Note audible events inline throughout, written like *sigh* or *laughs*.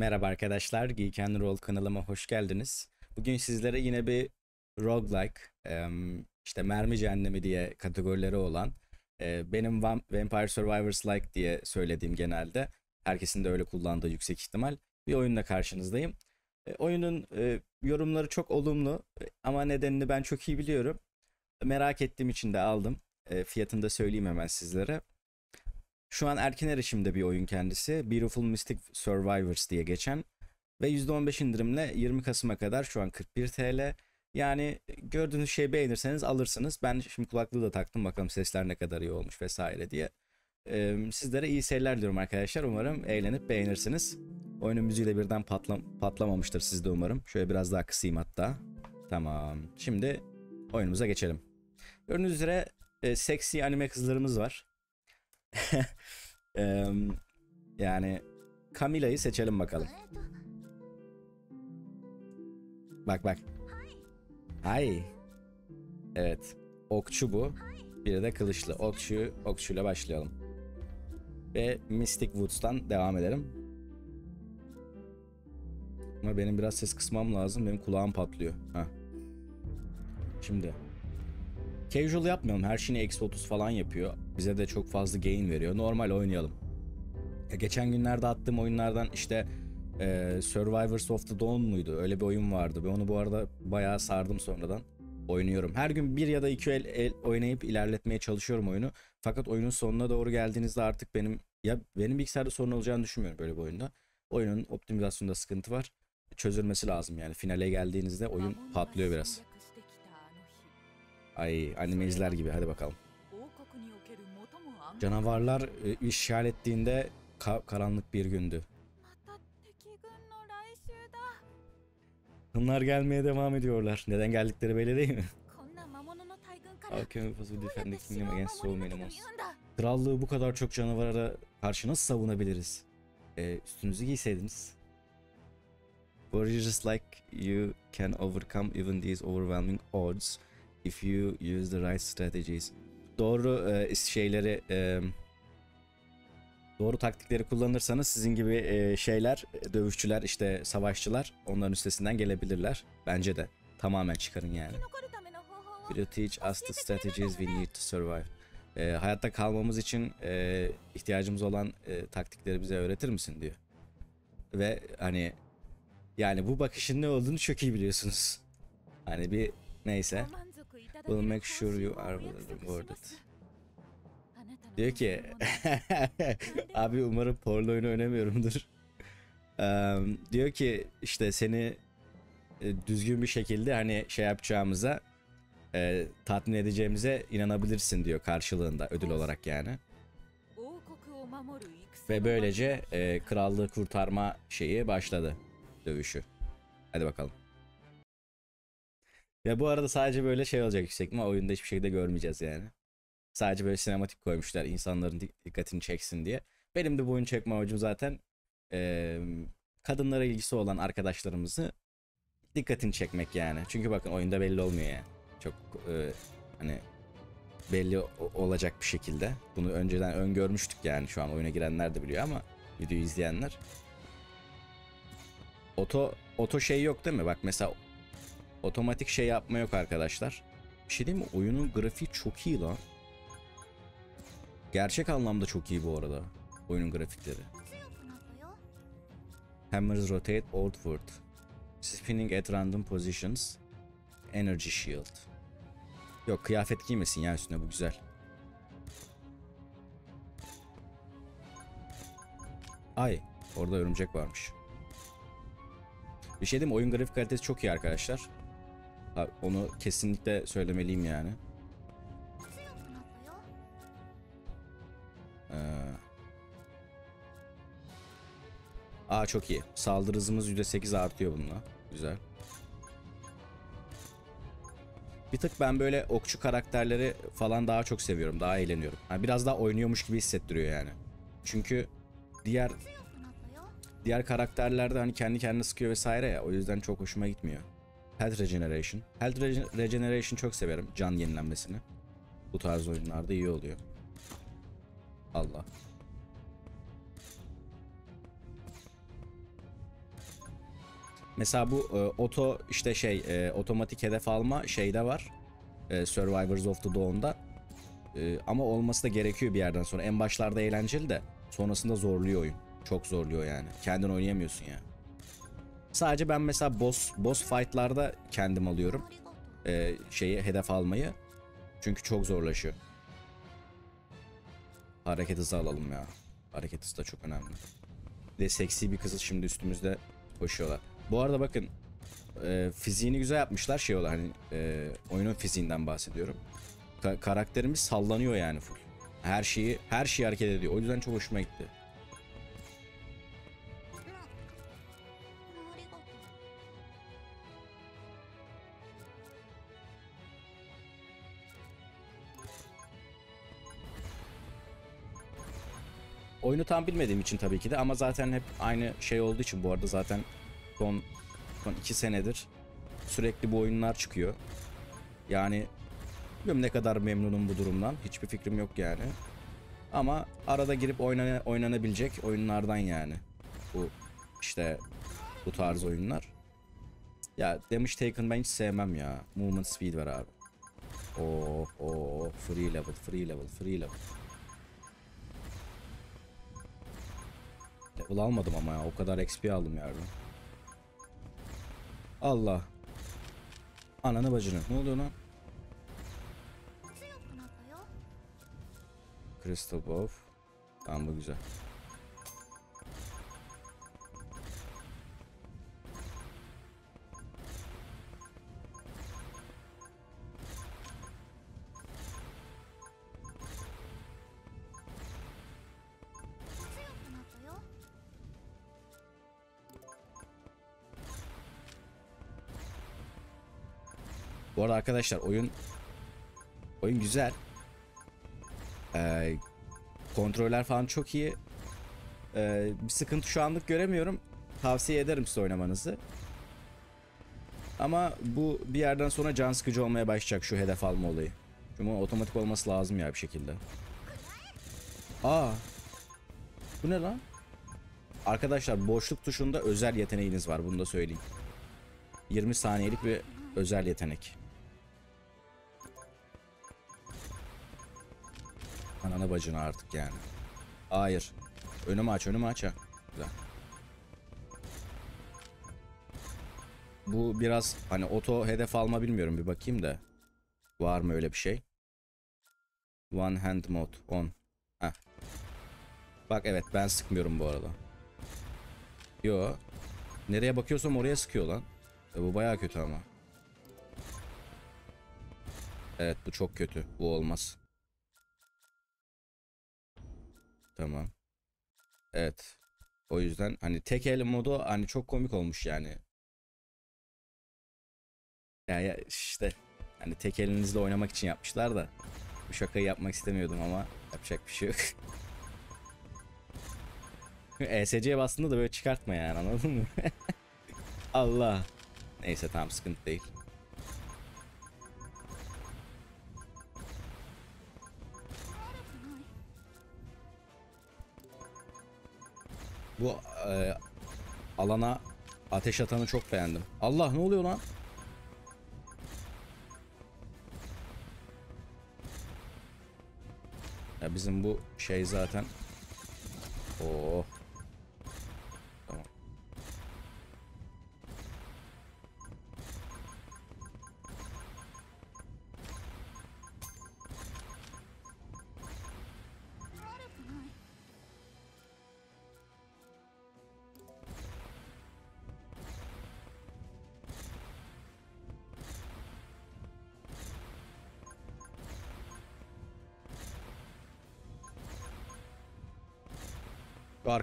Merhaba arkadaşlar, Geek and Roll kanalıma hoş geldiniz. Bugün sizlere yine bir roguelike, işte mermi cehennemi diye kategorileri olan, e, benim Vam- Vampire Survivors like diye söylediğim genelde, herkesin de öyle kullandığı yüksek ihtimal, bir oyunla karşınızdayım. E, oyunun e, yorumları çok olumlu ama nedenini ben çok iyi biliyorum. Merak ettiğim için de aldım. Fiyatını da söyleyeyim hemen sizlere. Şu an erken erişimde bir oyun kendisi. Beautiful Mystic Survivors diye geçen. Ve %15 indirimle 20 Kasım'a kadar şu an 41 TL. Yani gördüğünüz şeyi beğenirseniz alırsınız. Ben şimdi kulaklığı da taktım bakalım sesler ne kadar iyi olmuş vesaire diye. Ee, sizlere iyi seyirler diliyorum arkadaşlar. Umarım eğlenip beğenirsiniz. Oyunun müziğiyle birden patlam patlamamıştır sizde umarım. Şöyle biraz daha kısayım hatta. Tamam. Şimdi oyunumuza geçelim. Gördüğünüz üzere e, seksi anime kızlarımız var. *laughs* Yani Camila'yı seçelim bakalım. Bak bak. Hay. Evet. Okçu bu. Bir de kılıçlı. Okçu, okçuyla başlayalım. Ve Mystic Woods'tan devam edelim. Ama benim biraz ses kısmam lazım. Benim kulağım patlıyor. Heh. Şimdi. Casual yapmayalım. Her şeyini eksi 30 falan yapıyor. Bize de çok fazla gain veriyor. Normal oynayalım. Ya geçen günlerde attığım oyunlardan işte e, Survivors of the Dawn muydu? Öyle bir oyun vardı. Ben onu bu arada bayağı sardım sonradan. Oynuyorum. Her gün bir ya da iki el, el oynayıp ilerletmeye çalışıyorum oyunu. Fakat oyunun sonuna doğru geldiğinizde artık benim ya benim bilgisayarda sorun olacağını düşünmüyorum böyle bir oyunda. Oyunun optimizasyonunda sıkıntı var. Çözülmesi lazım yani. Finale geldiğinizde oyun patlıyor biraz. Ay anime izler gibi hadi bakalım. Canavarlar e, işgal ettiğinde ka- karanlık bir gündü. Hınlar gelmeye devam ediyorlar. Neden geldikleri belli değil mi? How can we possibly defend the kingdom against so many monsters? Krallığı bu kadar çok canavara karşı nasıl savunabiliriz? E, üstünüzü giyseydiniz. Warriors like you can overcome even these overwhelming odds if you use the right strategies. Doğru e, şeyleri e, doğru taktikleri kullanırsanız sizin gibi e, şeyler, dövüşçüler, işte savaşçılar onların üstesinden gelebilirler. Bence de. Tamamen çıkarın yani. You teach us the strategies we need to survive? E, hayatta kalmamız için e, ihtiyacımız olan e, taktikleri bize öğretir misin diyor. Ve hani yani bu bakışın ne olduğunu çok iyi biliyorsunuz. Hani bir neyse. We'll make sure you are rewarded. Diyor ki *laughs* abi umarım porno oyunu oynamıyorumdur. *laughs* Eee, diyor ki işte seni e, düzgün bir şekilde hani şey yapacağımıza e, tatmin edeceğimize inanabilirsin diyor karşılığında ödül olarak yani. Ve böylece e, krallığı kurtarma şeyi başladı dövüşü. Hadi bakalım. Ya bu arada sadece böyle şey olacak yüksek mi? Oyunda hiçbir şekilde görmeyeceğiz yani. Sadece böyle sinematik koymuşlar insanların dik- dikkatini çeksin diye. Benim de bu oyunu çekme amacım zaten eee, kadınlara ilgisi olan arkadaşlarımızı dikkatini çekmek yani. Çünkü bakın oyunda belli olmuyor yani. Çok eee, hani belli olacak bir şekilde. Bunu önceden öngörmüştük yani şu an oyuna girenler de biliyor ama videoyu izleyenler. Oto oto şey yok değil mi? Bak mesela otomatik şey yapma yok arkadaşlar. Bir şey değil mi? Oyunun grafiği çok iyi lan. Gerçek anlamda çok iyi bu arada. Oyunun grafikleri. Hammers rotate outward. Spinning at random positions. Energy shield. Yok kıyafet giymesin ya üstüne bu güzel. Ay orada örümcek varmış. Bir şey diyeyim oyun grafik kalitesi çok iyi arkadaşlar. Onu kesinlikle söylemeliyim yani. Ee... Aa çok iyi. Saldırı hızımız %8 artıyor bununla. Güzel. Bir tık ben böyle okçu karakterleri falan daha çok seviyorum. Daha eğleniyorum. Yani biraz daha oynuyormuş gibi hissettiriyor yani. Çünkü diğer diğer karakterlerde hani kendi kendine sıkıyor vesaire ya. O yüzden çok hoşuma gitmiyor. Health Regeneration. Health Rege- Regeneration çok severim. Can yenilenmesini. Bu tarz oyunlarda iyi oluyor. Allah. Mesela bu e, oto işte şey e, otomatik hedef alma şeyde var. E, Survivors of the Dawn'da. E, ama olması da gerekiyor bir yerden sonra. En başlarda eğlenceli de sonrasında zorluyor oyun. Çok zorluyor yani. Kendin oynayamıyorsun ya. Sadece ben mesela boss boss fight'larda kendim alıyorum. E, şeyi hedef almayı. Çünkü çok zorlaşıyor. Hareket hızı alalım ya. Hareket hızı da çok önemli. Bir de seksi bir kızı şimdi üstümüzde koşuyorlar. Bu arada bakın e, fiziğini güzel yapmışlar şey olarak hani e, oyunun fiziğinden bahsediyorum. Ka- karakterimiz sallanıyor yani full. Her şeyi her şeyi hareket ediyor. O yüzden çok hoşuma gitti. Oyunu tam bilmediğim için tabii ki de ama zaten hep aynı şey olduğu için bu arada zaten son son iki senedir sürekli bu oyunlar çıkıyor. Yani bilmiyorum ne kadar memnunum bu durumdan. Hiçbir fikrim yok yani. Ama arada girip oynana, oynanabilecek oyunlardan yani. Bu işte bu tarz oyunlar. Ya Damage Taken ben hiç sevmem ya. Movement Speed var abi. Oo, oo, free level, free level, free level. Level almadım ama ya. O kadar XP aldım yerden. Allah. Ananı bacını. Ne oluyor lan? Crystal Bow. Tamam bu güzel. Bu arada arkadaşlar oyun oyun güzel. Ee, kontroller falan çok iyi. Ee, bir sıkıntı şu anlık göremiyorum. Tavsiye ederim size oynamanızı. Ama bu bir yerden sonra can sıkıcı olmaya başlayacak şu hedef alma olayı. Çünkü otomatik olması lazım ya bir şekilde. Aa. Bu ne lan? Arkadaşlar boşluk tuşunda özel yeteneğiniz var bunu da söyleyeyim. 20 saniyelik bir özel yetenek. Anana bacını artık yani. Hayır. Önümü aç, önümü aç ha. Güzel. Bu biraz hani oto hedef alma bilmiyorum bir bakayım da. Var mı öyle bir şey? One hand mode on. Heh. Bak evet ben sıkmıyorum bu arada. Yo. Nereye bakıyorsam oraya sıkıyor lan. E, bu bayağı kötü ama. Evet bu çok kötü. Bu olmaz. Tamam. Evet. O yüzden hani tek el modu hani çok komik olmuş yani. Ya, ya işte hani tek elinizle oynamak için yapmışlar da bu şakayı yapmak istemiyordum ama yapacak bir şey yok. *laughs* ESC'ye bastığında da böyle çıkartma yani anladın mı? *laughs* Allah. Neyse tamam sıkıntı değil. Bu e, alana ateş atanı çok beğendim. Allah ne oluyor lan? Ya bizim bu şey zaten Oo. Tamam.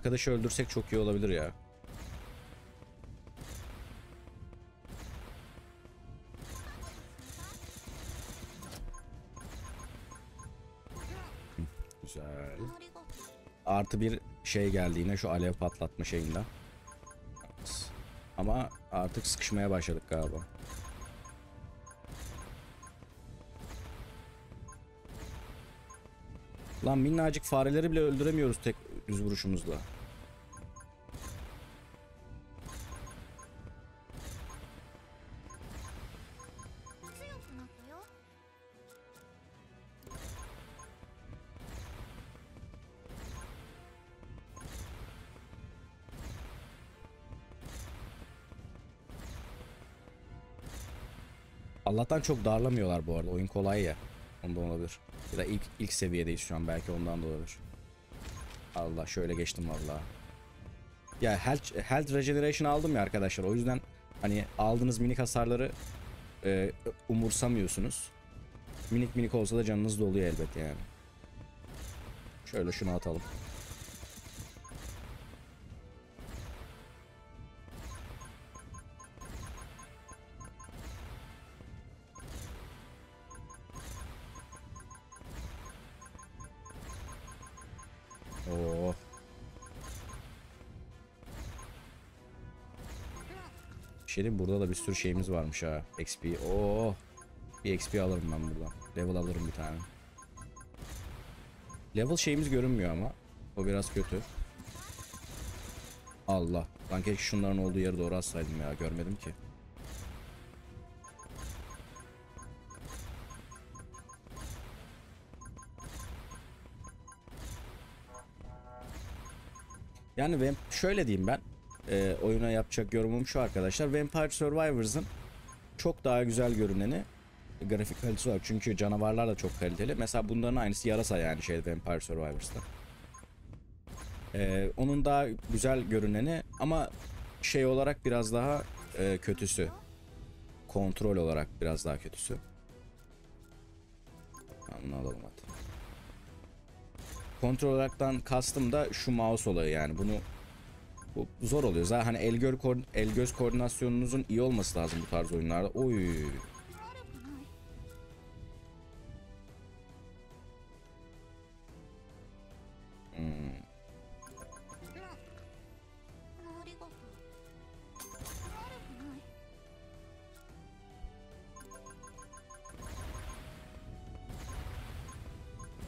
Arkadaşı öldürsek çok iyi olabilir ya. Güzel. Artı bir şey geldi yine şu alev patlatma şeyinden. Ama artık sıkışmaya başladık galiba. Lan minnacık fareleri bile öldüremiyoruz tek düz vuruşumuzla. Allah'tan çok darlamıyorlar bu arada. Oyun kolay ya. Ondan olabilir. Ya da ilk ilk seviyedeyiz şu an belki ondan da olabilir. Allah şöyle geçtim vallahi. Ya health, health regeneration aldım ya arkadaşlar. O yüzden hani aldığınız minik hasarları e, umursamıyorsunuz. Minik minik olsa da canınız doluyor elbet yani. Şöyle şunu atalım. 67. Burada da bir sürü şeyimiz varmış ha. XP. Oo. Oh. Bir XP alırım ben buradan. Level alırım bir tane. Level şeyimiz görünmüyor ama. O biraz kötü. Allah. Ben keşke şunların olduğu yere doğru atsaydım ya. Görmedim ki. Yani ben şöyle diyeyim ben e, oyuna yapacak yorumum şu arkadaşlar. Vampire Survivors'ın çok daha güzel görüneni grafik kalitesi var. Çünkü canavarlar da çok kaliteli. Mesela bunların aynısı yarasa yani şey Vampire Survivors'ta. E, onun daha güzel görüneni ama şey olarak biraz daha e, kötüsü. Kontrol olarak biraz daha kötüsü. Alalım hadi. Kontrol olaraktan kastım da şu mouse olayı yani bunu bu zor oluyor. Zaten hani el, gör, el göz koordinasyonunuzun iyi olması lazım bu tarz oyunlarda. Oy.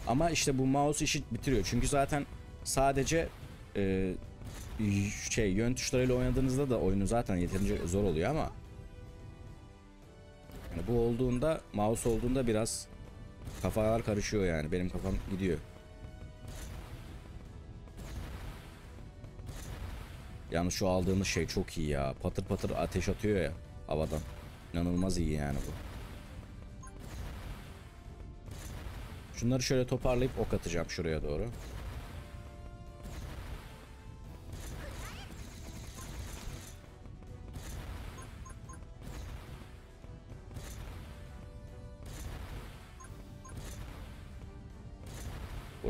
Ama işte bu mouse işi bitiriyor. Çünkü zaten sadece e, şey yön tuşlarıyla oynadığınızda da oyunu zaten yeterince zor oluyor ama yani bu olduğunda mouse olduğunda biraz kafalar karışıyor yani. Benim kafam gidiyor. Yalnız şu aldığımız şey çok iyi ya. Patır patır ateş atıyor ya havadan. İnanılmaz iyi yani bu. Şunları şöyle toparlayıp ok atacağım şuraya doğru.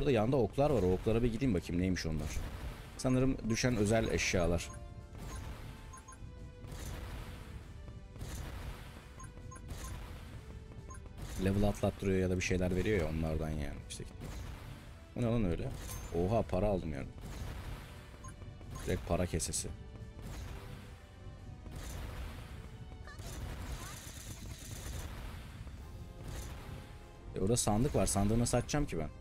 Burada yanda oklar var. O oklara bir gideyim bakayım neymiş onlar. Sanırım düşen özel eşyalar. Level atlattırıyor ya da bir şeyler veriyor ya onlardan yani. İşte Bu ne lan öyle? Oha para aldım yani. Direkt para kesesi. E orada sandık var. Sandığı nasıl açacağım ki ben?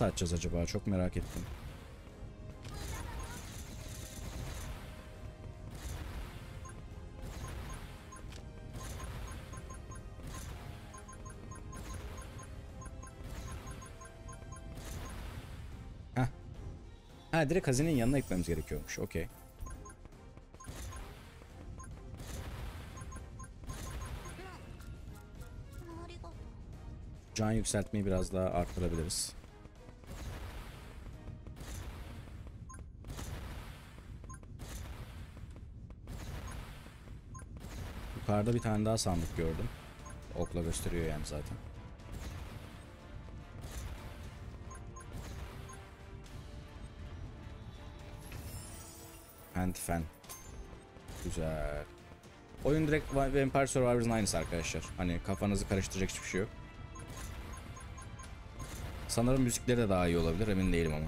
nasıl açacağız acaba? Çok merak ettim. Heh. Ha direkt hazinenin yanına gitmemiz gerekiyormuş. Okey. can yükseltmeyi biraz daha arttırabiliriz. Yukarıda bir tane daha sandık gördüm. Okla gösteriyor yani zaten. Handfen. Güzel. Oyun direkt Vampire Survivors'ın aynısı arkadaşlar. Hani kafanızı karıştıracak hiçbir şey yok. Sanırım müzikleri de daha iyi olabilir emin değilim ama.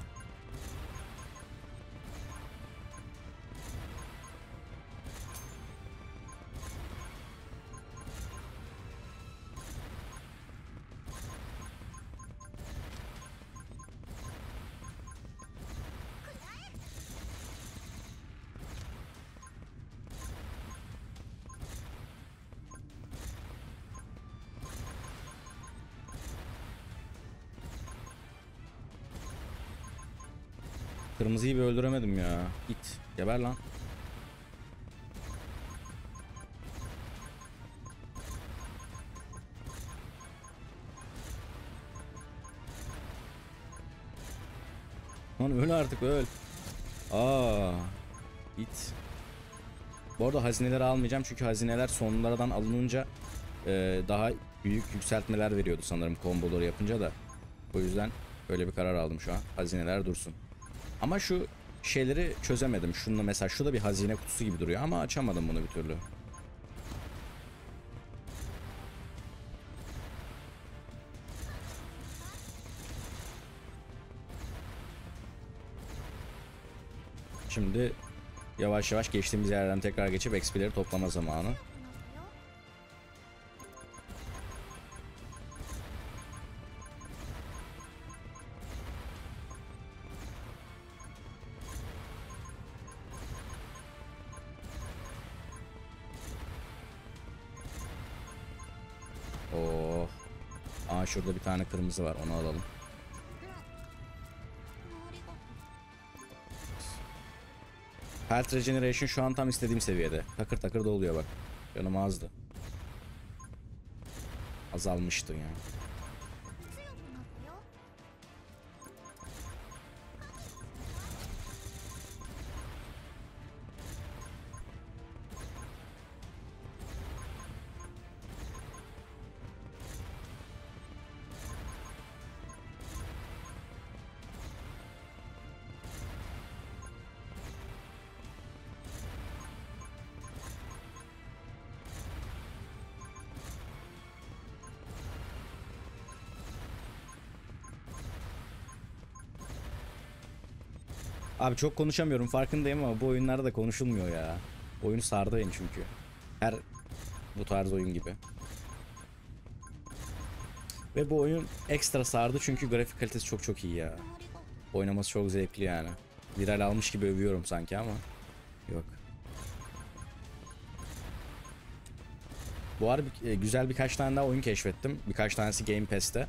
Kırmızıyı bir öldüremedim ya. Git. Geber lan. Lan öl artık öl. Aa. Git. Bu arada hazineleri almayacağım çünkü hazineler sonlardan alınınca e, daha büyük yükseltmeler veriyordu sanırım komboları yapınca da. O yüzden böyle bir karar aldım şu an. Hazineler dursun. Ama şu şeyleri çözemedim. Şununla mesela şu da bir hazine kutusu gibi duruyor ama açamadım bunu bir türlü. Şimdi yavaş yavaş geçtiğimiz yerden tekrar geçip XP'leri toplama zamanı. şurada bir tane kırmızı var onu alalım. Health Regeneration şu an tam istediğim seviyede. Takır takır doluyor bak. Canım azdı. Azalmıştı yani. Abi çok konuşamıyorum farkındayım ama bu oyunlarda da konuşulmuyor ya. Oyun sardı beni çünkü. Her bu tarz oyun gibi. Ve bu oyun ekstra sardı çünkü grafik kalitesi çok çok iyi ya. Oynaması çok zevkli yani. Viral almış gibi övüyorum sanki ama. Yok. Bu arada e, güzel birkaç tane daha oyun keşfettim. Birkaç tanesi Game Pass'te.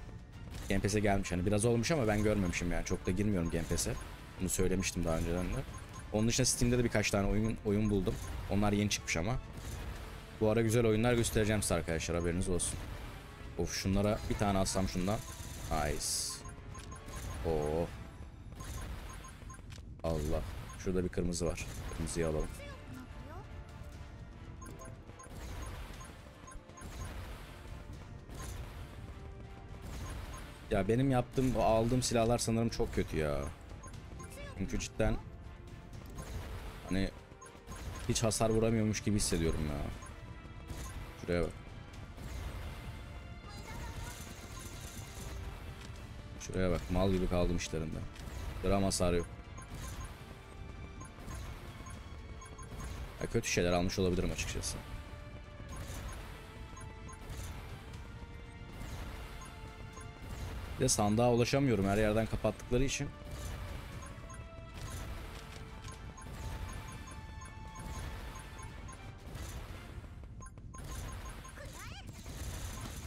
Game Pass'e gelmiş hani biraz olmuş ama ben görmemişim yani. Çok da girmiyorum Game Pass'e. Bunu söylemiştim daha önceden de. Onun dışında Steam'de de birkaç tane oyun oyun buldum. Onlar yeni çıkmış ama. Bu ara güzel oyunlar göstereceğim size arkadaşlar haberiniz olsun. Of şunlara bir tane alsam şundan. Nice. Oo. Allah. Şurada bir kırmızı var. Kırmızıyı alalım. Ya benim yaptığım, aldığım silahlar sanırım çok kötü ya. Çünkü cidden hani hiç hasar vuramıyormuş gibi hissediyorum ya. Şuraya bak. Şuraya bak mal gibi kaldım işlerinde. Gram hasar yok. Ya kötü şeyler almış olabilirim açıkçası. Bir de sandığa ulaşamıyorum her yerden kapattıkları için.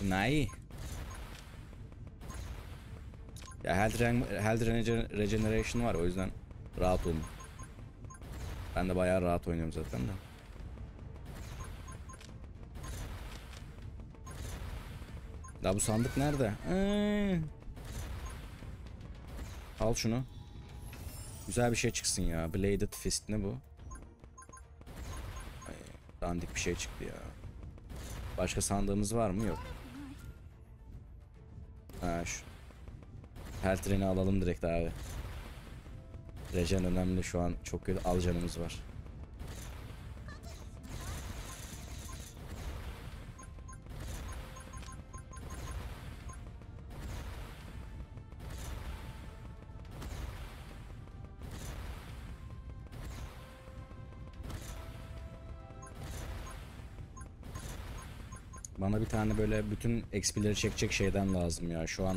Nay. Ya health, regen- health regen- regeneration var o yüzden rahat olun. Ben de bayağı rahat oynuyorum zaten de. Ya bu sandık nerede? Ee. Al şunu. Güzel bir şey çıksın ya. Bladed Fist ne bu? Ay, dandik bir şey çıktı ya. Başka sandığımız var mı? Yok. Ha şu. Her treni alalım direkt abi. Regen önemli şu an. Çok kötü al canımız var. Tane böyle bütün XP'leri çekecek şeyden lazım ya. Şu an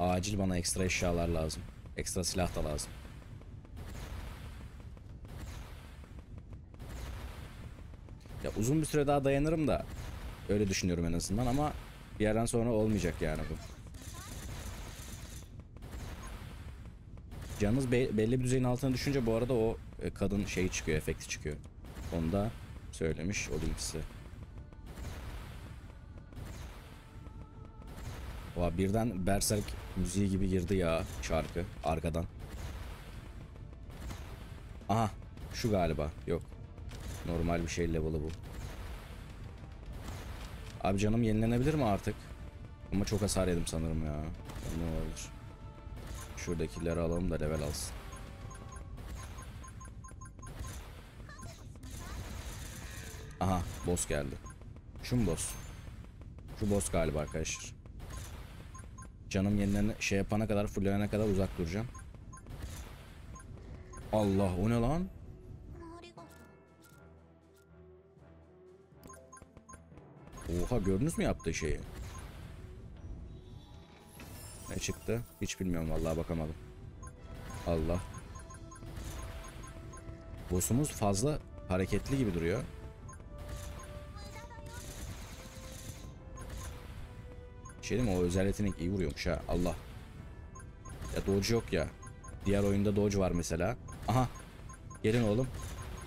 acil bana ekstra eşyalar lazım. Ekstra silah da lazım. Ya uzun bir süre daha dayanırım da öyle düşünüyorum en azından ama bir yerden sonra olmayacak yani bu. Canınız be- belli bir düzeyin altına düşünce bu arada o e, kadın şeyi çıkıyor, efekti çıkıyor. Onu da söylemiş olayım size. Oha birden Berserk müziği gibi girdi ya şarkı arkadan. Aha şu galiba yok. Normal bir şey level'ı bu. Abi canım yenilenebilir mi artık? Ama çok hasar yedim sanırım ya. Ne olabilir? Şuradakileri alalım da level alsın. Aha boss geldi. Şu mu boss? Şu boss galiba arkadaşlar. Canım yeniden şey yapana kadar fullenene kadar uzak duracağım. Allah o ne lan? Oha gördünüz mü yaptığı şeyi? Ne çıktı? Hiç bilmiyorum vallahi bakamadım. Allah. Boss'umuz fazla hareketli gibi duruyor. Şey değil mi? O özel yetenek iyi vuruyormuş ha. Allah. Ya dodge yok ya. Diğer oyunda dodge var mesela. Aha. Gelin oğlum.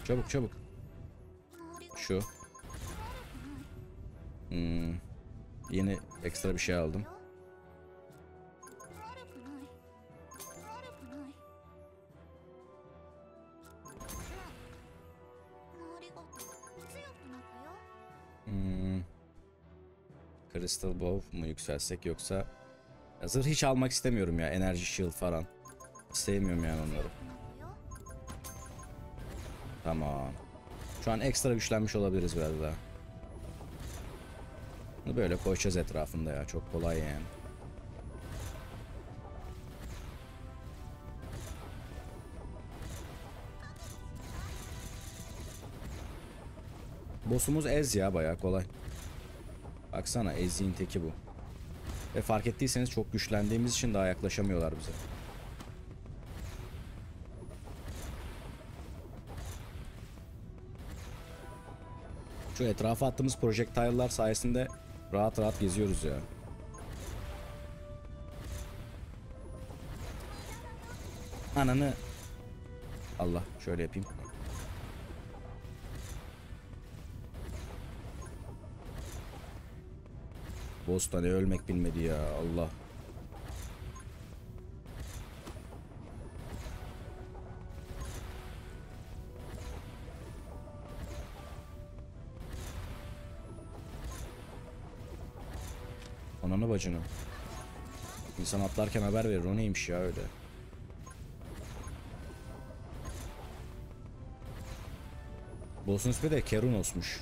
Çabuk çabuk. Şu. Hmm. Yeni ekstra bir şey aldım. Crystal Bow mu yükselsek yoksa ya zırh hiç almak istemiyorum ya. Enerji Shield falan. Sevmiyorum yani onları. Tamam. Şu an ekstra güçlenmiş olabiliriz biraz daha. Bunu böyle koyacağız etrafında ya. Çok kolay yani. Boss'umuz ez ya bayağı kolay. Baksana Ez'in teki bu. Ve fark ettiyseniz çok güçlendiğimiz için daha yaklaşamıyorlar bize. Şu etrafa attığımız projektile'lar sayesinde rahat rahat geziyoruz ya. Ananı. Allah şöyle yapayım. Boss da ne ölmek bilmedi ya Allah. Ananı bacını. İnsan atlarken haber verir o neymiş ya öyle. Boss'un ismi de Kerunos'muş.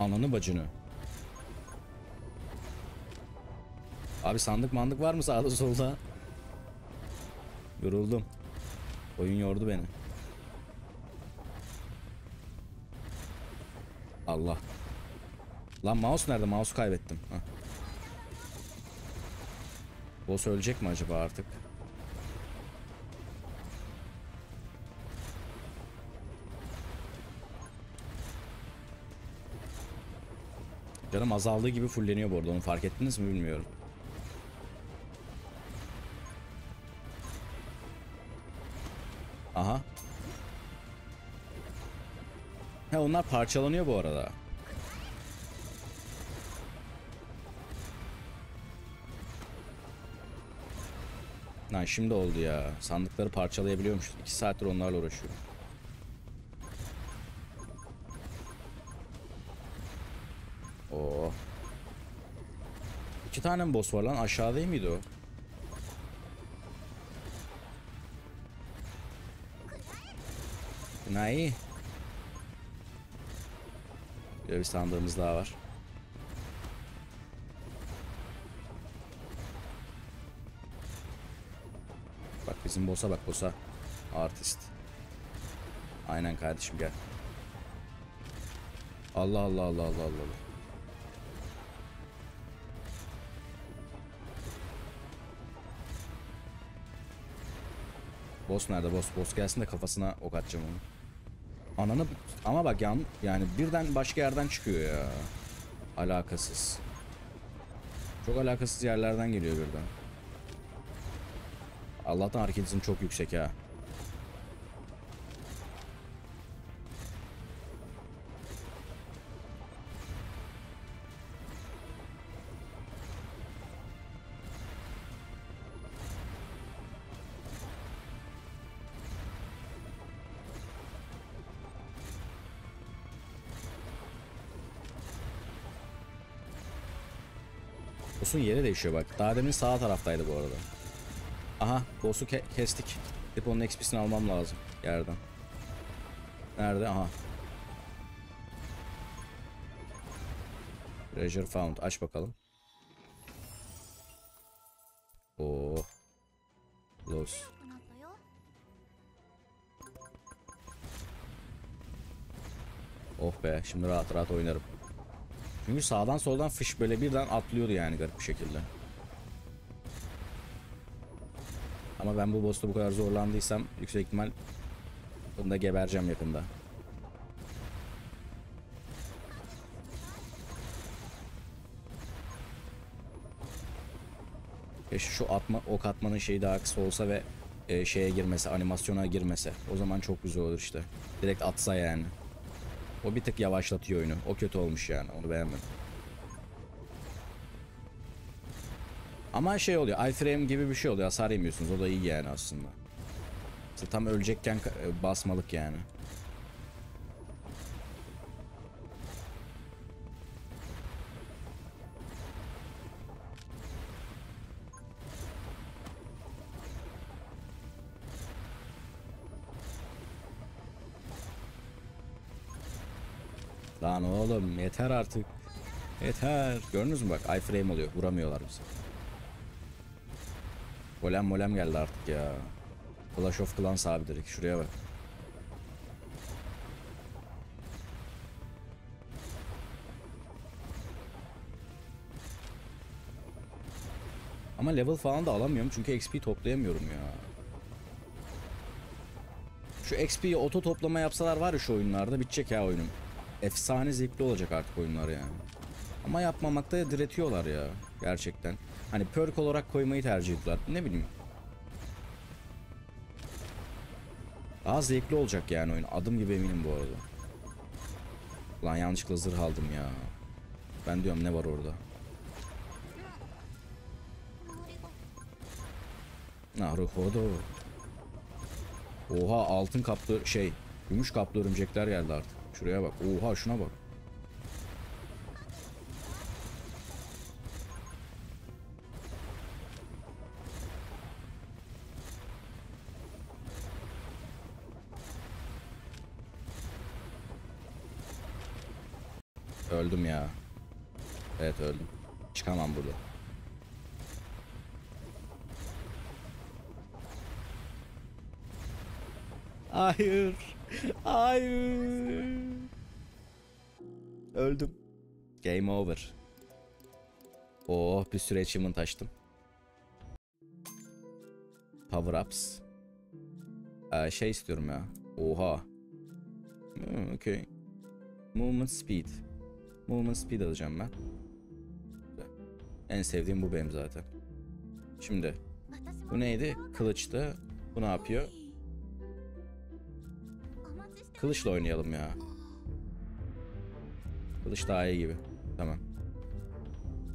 Ananı bacını. Abi sandık mandık var mı sağda solda? Yoruldum. Oyun yordu beni. Allah. Lan mouse nerede? Mouse'u kaybettim. Hah. Boss ölecek mi acaba artık? Canım azaldığı gibi fulleniyor bu arada onu fark ettiniz mi bilmiyorum. He onlar parçalanıyor bu arada. Lan şimdi oldu ya. Sandıkları parçalayabiliyormuş. 2 saattir onlarla uğraşıyorum. Oo. İki tane mi boss var lan? Aşağıda değil miydi o? Enayi. Böyle bir sandığımız daha var. Bak bizim boss'a bak boss'a. Artist. Aynen kardeşim gel. Allah Allah Allah Allah Allah. Allah. Boss nerede boss? Boss gelsin de kafasına ok atacağım onu. Ananı ama bak yan yani birden başka yerden çıkıyor ya. Alakasız. Çok alakasız yerlerden geliyor birden. Allah'tan hareket hızım çok yüksek ha. Boss'un yeri değişiyor bak. Daha demin sağ taraftaydı bu arada. Aha boss'u ke kestik. Deponun XP'sini almam lazım yerden. Nerede? Aha. Treasure found. Aç bakalım. Oo. Los. Oh be şimdi rahat rahat oynarım. Çünkü sağdan soldan fış böyle birden atlıyordu yani garip bir şekilde. Ama ben bu boss'ta bu kadar zorlandıysam yüksek ihtimal bunda gebereceğim yakında. Keşke şu atma, ok atmanın şeyi daha kısa olsa ve e, şeye girmese, animasyona girmese. O zaman çok güzel olur işte. Direkt atsa yani. O bir tık yavaşlatıyor oyunu. O kötü olmuş yani. Onu beğenmedim. Ama şey oluyor. iframe gibi bir şey oluyor. Hasar yemiyorsunuz. O da iyi yani aslında. İşte tam ölecekken e, basmalık yani. Lan oğlum yeter artık. Yeter. Gördünüz mü bak iframe oluyor. Vuramıyorlar bizi. Golem molem geldi artık ya. Clash of Clans abi direkt. Şuraya bak. Ama level falan da alamıyorum çünkü XP toplayamıyorum ya. Şu XP'yi oto toplama yapsalar var ya şu oyunlarda bitecek ya oyunum efsane zevkli olacak artık oyunlar yani. Ama yapmamakta ya diretiyorlar ya gerçekten. Hani perk olarak koymayı tercih ettiler. Ne bileyim. Daha zevkli olacak yani oyun. Adım gibi eminim bu arada. Lan yanlışlıkla zırh aldım ya. Ben diyorum ne var orada. Ah, Naruhodo. Oha altın kaplı şey. Gümüş kaplı örümcekler geldi artık. Şuraya bak. Oha şuna bak. Öldüm ya. Evet öldüm. Çıkamam burada. Hayır. Hayır. Öldüm. Game over. Oh bir sürü achievement açtım. Power ups. Ee, şey istiyorum ya. Oha. Hmm, okay. Movement speed. Movement speed alacağım ben. En sevdiğim bu benim zaten. Şimdi bu neydi? Kılıçtı. Bu ne yapıyor? Kılıçla oynayalım ya. Kılıç daha iyi gibi. Tamam.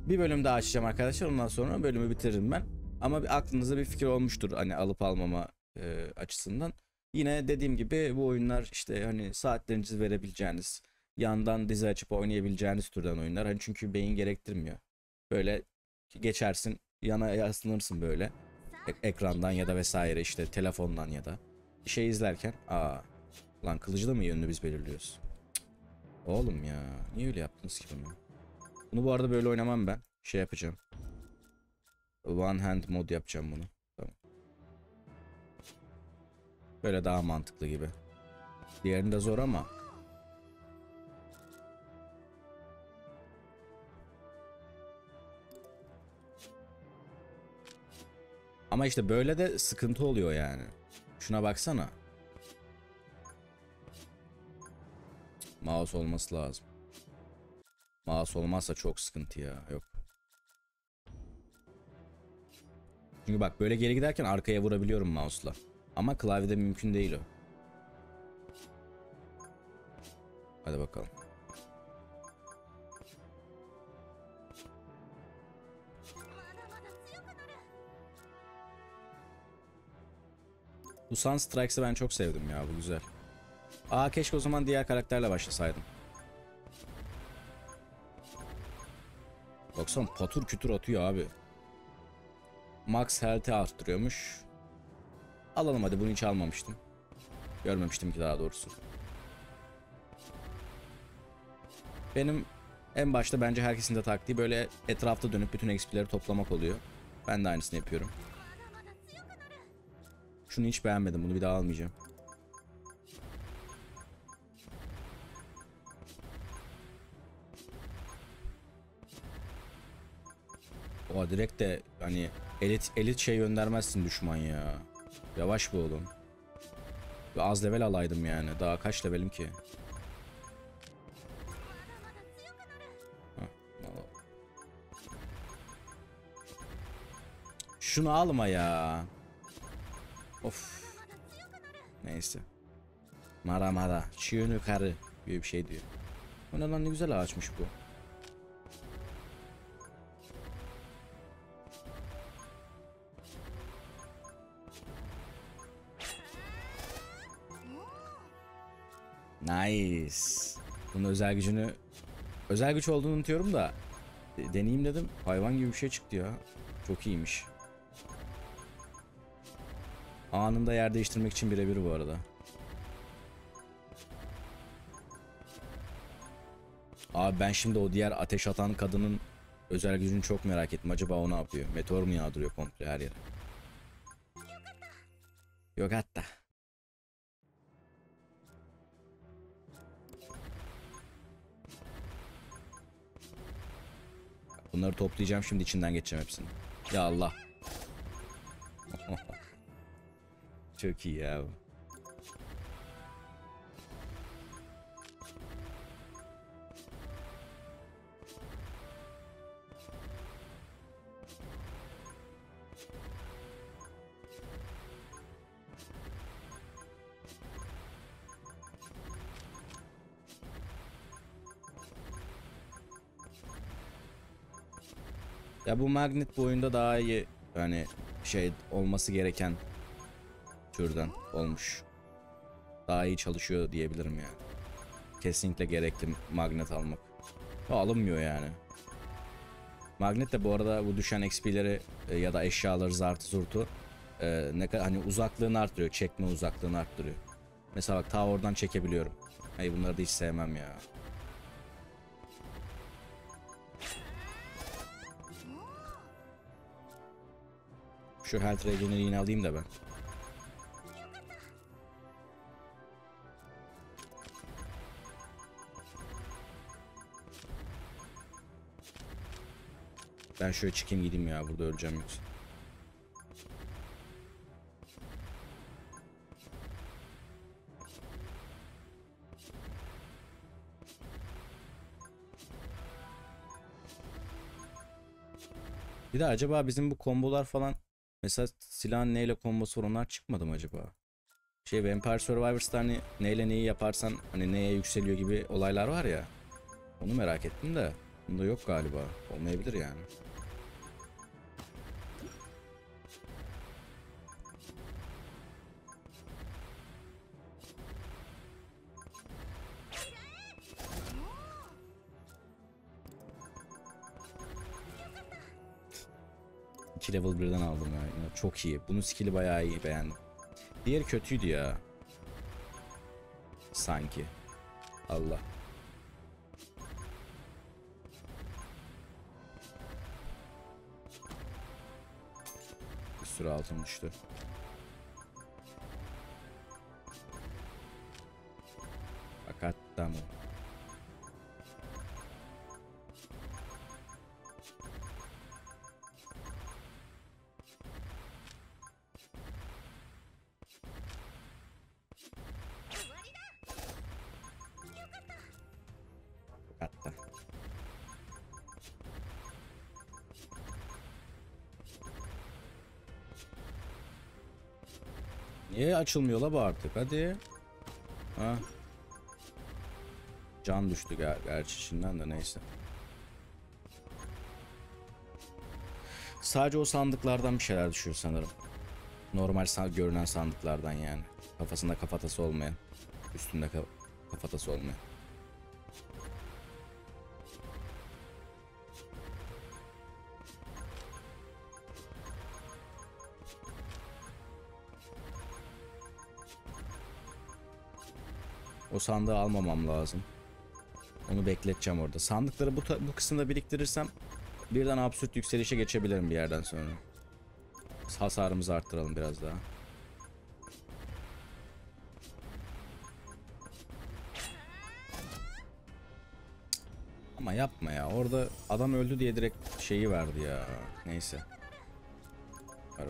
Bir bölüm daha açacağım arkadaşlar. Ondan sonra bölümü bitiririm ben. Ama bir aklınızda bir fikir olmuştur hani alıp almama e, açısından. Yine dediğim gibi bu oyunlar işte hani saatlerinizi verebileceğiniz, yandan dizi açıp oynayabileceğiniz türden oyunlar. Hani çünkü beyin gerektirmiyor. Böyle geçersin, yana yaslanırsın böyle. E ekrandan ya da vesaire işte telefondan ya da şey izlerken aa lan kılıcı da mı yönünü biz belirliyoruz? Oğlum ya niye öyle yaptınız ki bunu? Bunu bu arada böyle oynamam ben. Şey yapacağım. One hand mod yapacağım bunu. Tamam. Böyle daha mantıklı gibi. Diğerinde zor ama. Ama işte böyle de sıkıntı oluyor yani. Şuna baksana. Mouse olması lazım. Mouse olmazsa çok sıkıntı ya. Yok. Çünkü bak böyle geri giderken arkaya vurabiliyorum mouse'la. Ama klavyede mümkün değil o. Hadi bakalım. Bu Sun Strikes'ı ben çok sevdim ya bu güzel. Aa keşke o zaman diğer karakterle başlasaydım. Baksana patır kütür atıyor abi. Max health'i arttırıyormuş. Alalım hadi bunu hiç almamıştım. Görmemiştim ki daha doğrusu. Benim en başta bence herkesin de taktiği böyle etrafta dönüp bütün XP'leri toplamak oluyor. Ben de aynısını yapıyorum. Şunu hiç beğenmedim. Bunu bir daha almayacağım. Ama direkt de hani elit elit şey göndermezsin düşman ya. Yavaş bu oğlum. Ve az level alaydım yani. Daha kaç levelim ki? Şunu alma ya. Of. Neyse. Mara mara. Çiğ karı. Böyle bir şey diyor. Bu ne lan ne güzel ağaçmış bu. Nice. Bunun özel gücünü özel güç olduğunu unutuyorum da de- deneyeyim dedim. Hayvan gibi bir şey çıktı ya. Çok iyiymiş. Anında yer değiştirmek için birebir bu arada. Abi ben şimdi o diğer ateş atan kadının özel gücünü çok merak ettim. Acaba o ne yapıyor? Meteor mu yağdırıyor komple her yere? Yok hatta. Bunları toplayacağım şimdi içinden geçeceğim hepsini. Ya Allah. *laughs* Çok iyi ya. Bu magnet bu oyunda daha iyi hani şey olması gereken türden olmuş. Daha iyi çalışıyor diyebilirim yani. Kesinlikle gerekli magnet almak. O alınmıyor yani. Magnet de bu arada bu düşen XP'leri e, ya da eşyaları zartı zurtu e, ne kadar hani uzaklığını arttırıyor. Çekme uzaklığını arttırıyor. Mesela bak ta oradan çekebiliyorum. Hayır bunları da hiç sevmem ya. Şu health regenerini alayım da ben. Ben şöyle çıkayım gideyim ya burada öleceğim yoksa. Bir de acaba bizim bu kombolar falan mesela silahın neyle kombosu var onlar çıkmadı mı acaba? Şey Vampire Survivors'ta hani neyle neyi yaparsan hani neye yükseliyor gibi olaylar var ya. Onu merak ettim de. Bunda yok galiba. Olmayabilir yani. İki level birden aldım ya. Yine Çok iyi. Bunun skill'i bayağı iyi beğendim. Diğeri kötüydü ya. Sanki. Allah. Bir sürü altın düştü. Fakat tamam. Niye açılmıyor la bu artık? Hadi. Ha. Can düştü ger gerçi içinden de neyse. Sadece o sandıklardan bir şeyler düşüyor sanırım. Normal sa- görünen sandıklardan yani. Kafasında kafatası olmayan. Üstünde ka- kafatası olmayan. O sandığı almamam lazım. Onu bekleteceğim orada. Sandıkları bu, bu kısımda biriktirirsem birden absürt yükselişe geçebilirim bir yerden sonra. Hasarımızı arttıralım biraz daha. Ama yapma ya. Orada adam öldü diye direkt şeyi verdi ya. Neyse. Ver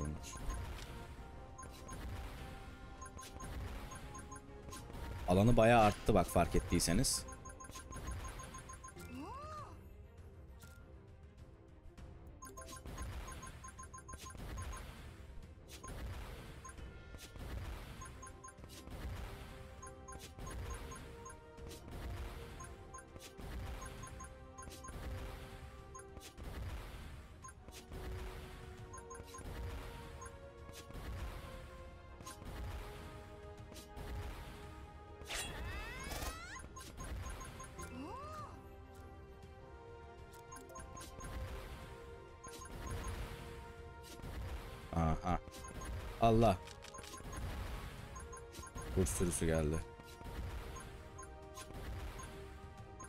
Alanı bayağı arttı bak fark ettiyseniz. Aha. Allah. Kurt sürüsü geldi.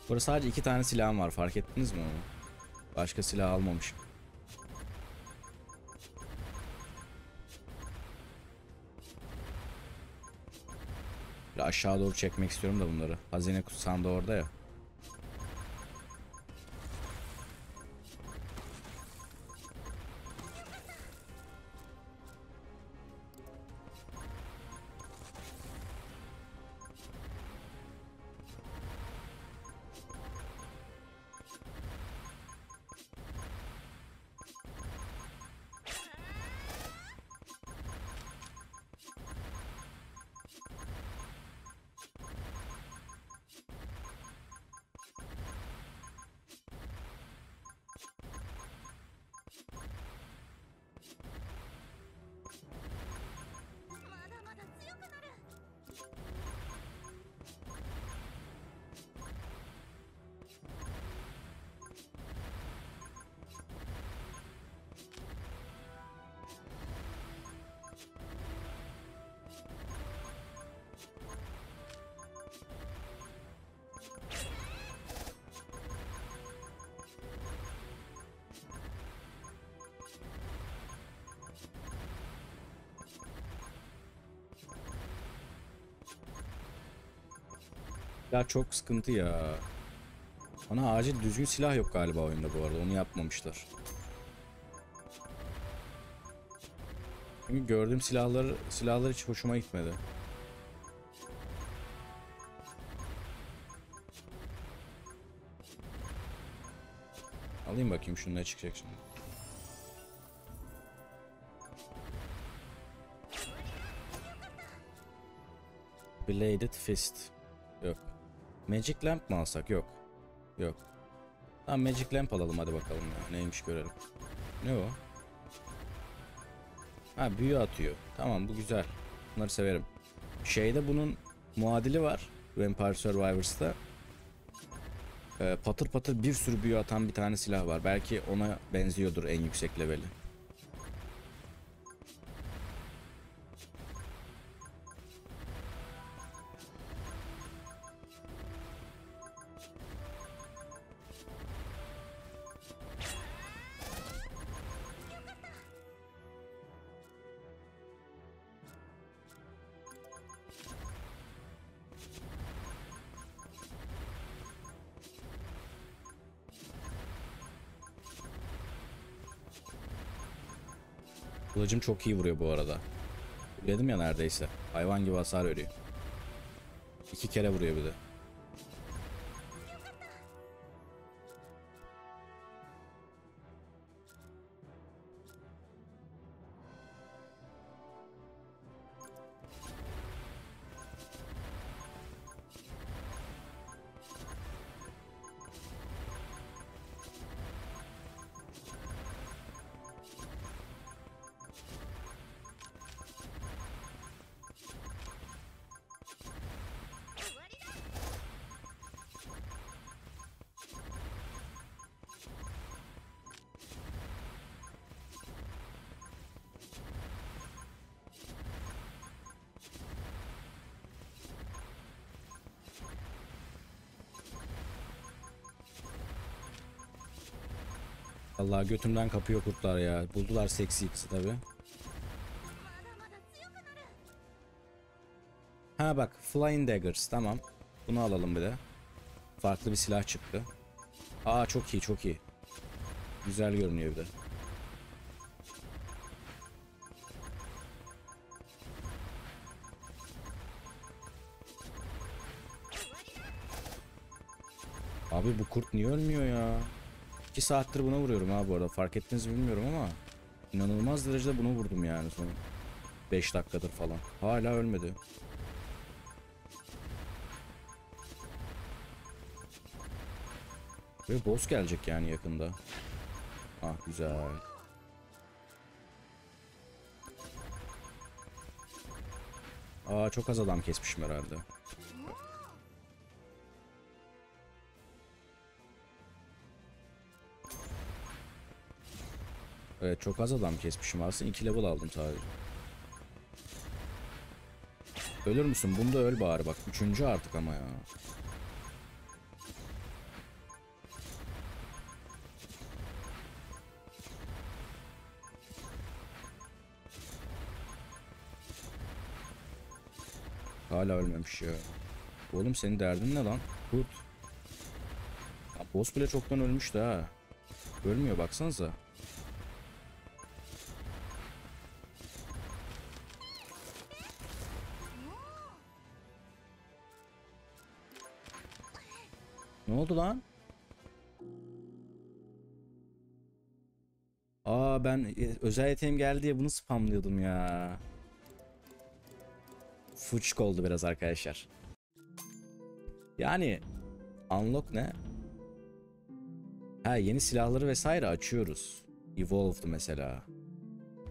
Burada sadece iki tane silahım var fark ettiniz mi onu? Başka silah almamışım. Böyle aşağı doğru çekmek istiyorum da bunları. Hazine sandığı orada ya. Ya çok sıkıntı ya. Bana acil düzgün silah yok galiba oyunda bu arada. Onu yapmamışlar. Çünkü gördüğüm silahlar silahlar hiç hoşuma gitmedi. Alayım bakayım şunu ne çıkacak şimdi. Bladed Fist. Magic Lamp mı alsak? Yok. Yok. Tamam Magic Lamp alalım hadi bakalım ya. Neymiş görelim. Ne o? Ha büyü atıyor. Tamam bu güzel. Bunları severim. Şeyde bunun muadili var. Vampire Survivors'ta. Ee, patır patır bir sürü büyü atan bir tane silah var. Belki ona benziyordur en yüksek leveli. Kılıcım çok iyi vuruyor bu arada. Dedim ya neredeyse. Hayvan gibi hasar veriyor. İki kere vuruyor bir de. Allah götümden kapıyor kurtlar ya. Buldular seksi ikisi tabi. Ha bak Flying Daggers tamam. Bunu alalım bir de. Farklı bir silah çıktı. Aa çok iyi çok iyi. Güzel görünüyor bir de. Abi bu kurt niye ölmüyor ya? 2 saattir buna vuruyorum ha bu arada. Fark ettiniz mi bilmiyorum ama inanılmaz derecede bunu vurdum yani son 5 dakikadır falan. Hala ölmedi. Ve boss gelecek yani yakında. Ah güzel. Aa çok az adam kesmişim herhalde. Evet çok az adam kesmişim aslında 2 level aldım sadece. Ölür müsün? Bunda öl bari bak. Üçüncü artık ama ya. Hala ölmemiş ya. Oğlum senin derdin ne lan? Kurt. Ya boss bile çoktan ölmüştü ha. Ölmüyor baksanıza. Oldu lan? Aa ben e, özel yeteneğim geldi diye bunu spamlıyordum ya. Fuçk oldu biraz arkadaşlar. Yani unlock ne? Ha yeni silahları vesaire açıyoruz. Evolved mesela.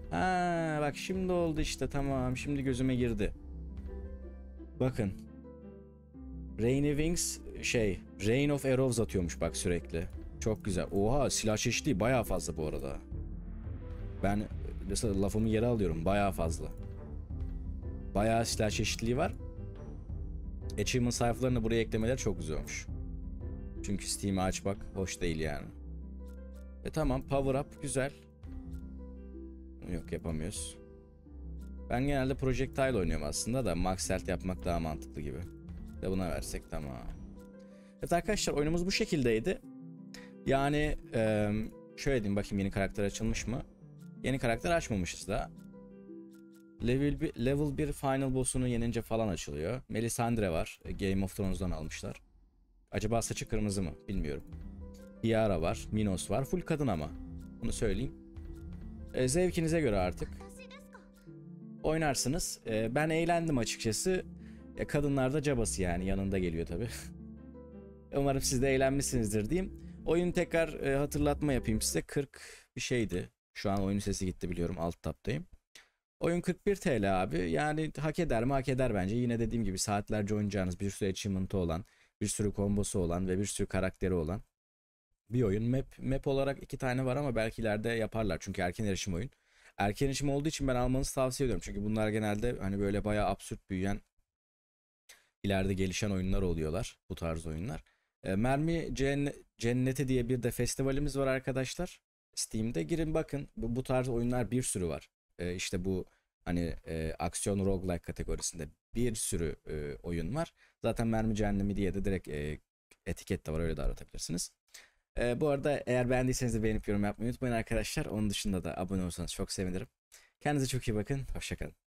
Ha bak şimdi oldu işte tamam şimdi gözüme girdi. Bakın. Rainy Wings şey Rain of Arrows atıyormuş bak sürekli. Çok güzel. Oha silah çeşitliği bayağı fazla bu arada. Ben mesela lafımı yere alıyorum bayağı fazla. Bayağı silah çeşitliliği var. Achievement sayfalarını buraya eklemeler çok güzel olmuş. Çünkü Steam'i açmak hoş değil yani. E tamam power up güzel. Yok yapamıyoruz. Ben genelde projectile oynuyorum aslında da max health yapmak daha mantıklı gibi. De buna versek tamam. Evet arkadaşlar oyunumuz bu şekildeydi. Yani e, şöyle diyeyim bakayım yeni karakter açılmış mı? Yeni karakter açmamışız da. Level 1, level 1 final boss'unu yenince falan açılıyor. Melisandre var. E, Game of Thrones'dan almışlar. Acaba saçı kırmızı mı? Bilmiyorum. Yara var. Minos var. Full kadın ama. Bunu söyleyeyim. E, zevkinize göre artık. Oynarsınız. E, ben eğlendim açıkçası. E, kadınlar da cabası yani. Yanında geliyor tabii. *laughs* Umarım siz de eğlenmişsinizdir diyeyim. Oyun tekrar e, hatırlatma yapayım size. 40 bir şeydi. Şu an oyunun sesi gitti biliyorum alt taptayım. Oyun 41 TL abi. Yani hak eder mi? Hak eder bence. Yine dediğim gibi saatlerce oynayacağınız bir sürü achievement'ı olan, bir sürü kombosu olan ve bir sürü karakteri olan bir oyun. Map, map olarak iki tane var ama belki ileride yaparlar. Çünkü erken erişim oyun. Erken erişim olduğu için ben almanızı tavsiye ediyorum. Çünkü bunlar genelde hani böyle bayağı absürt büyüyen ileride gelişen oyunlar oluyorlar. Bu tarz oyunlar. E, Mermi Cenne- Cenneti diye bir de festivalimiz var arkadaşlar. Steam'de girin bakın. Bu, bu tarz oyunlar bir sürü var. E, işte bu hani e, aksiyon roguelike kategorisinde bir sürü e, oyun var. Zaten Mermi Cehennemi diye de direkt e, etiket de var öyle de aratabilirsiniz. E, bu arada eğer beğendiyseniz de beğenip yorum yapmayı unutmayın arkadaşlar. Onun dışında da abone olursanız çok sevinirim. Kendinize çok iyi bakın. Hoşçakalın.